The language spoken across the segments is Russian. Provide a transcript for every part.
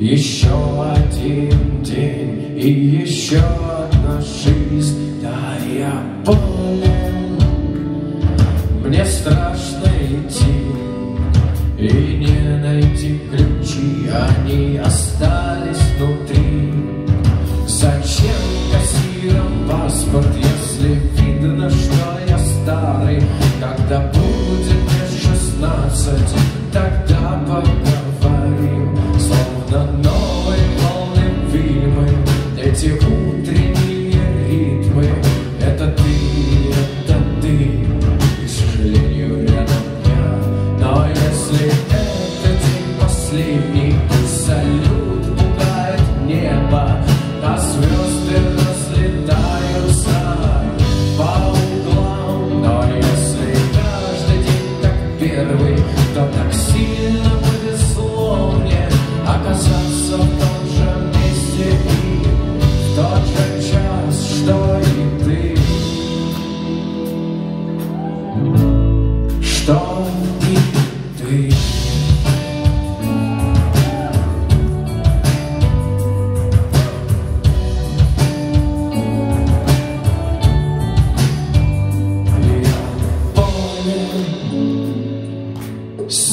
Еще один день И еще одна жизнь. Да, я болен. Мне страшно идти И не найти ключи. Они остались внутри. Зачем кассирам паспорт Если видно, что я старый Когда будет мне шестнадцать Тогда последний Салют пугает небо А звезды разлетаются по углам. Но если каждый день как первый То так сильно повезло мне Оказаться в том же месте и в тот же час, что и ты. Что и ты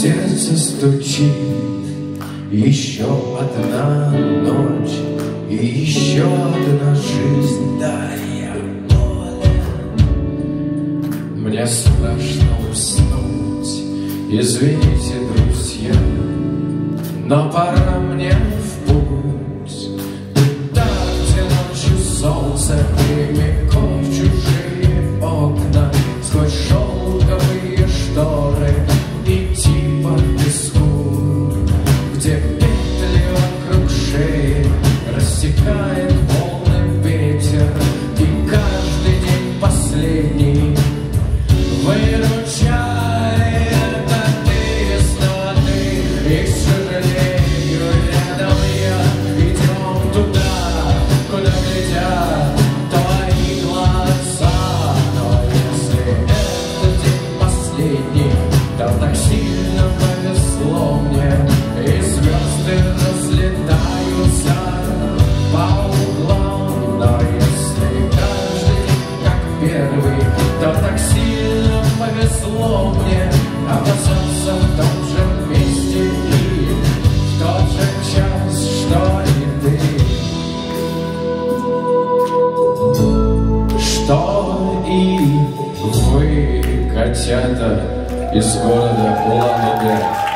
сердце стучит, еще одна ночь и еще одна жизнь. Да, я болен, мне страшно уснуть. Извините, друзья, но пора мне котята из города Улан-Удэ.